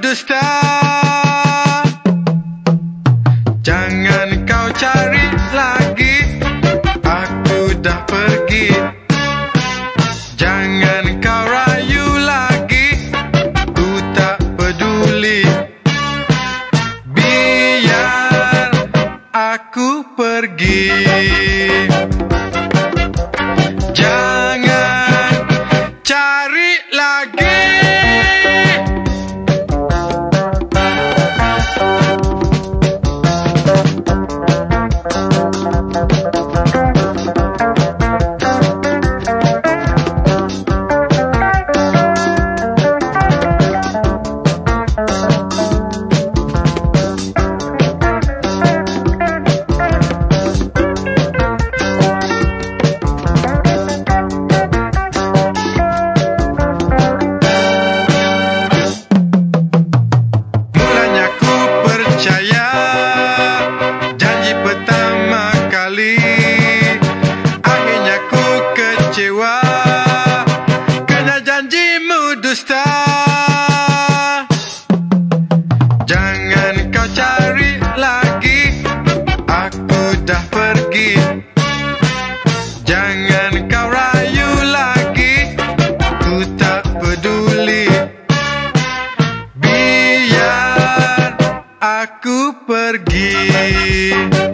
dusta Jangan kau cari lagi. Aku dah pergi. Jangan kau rayu lagi. Ku tak peduli. Biar aku pergi. tak peduli. Biar aku pergi. Biar aku pergi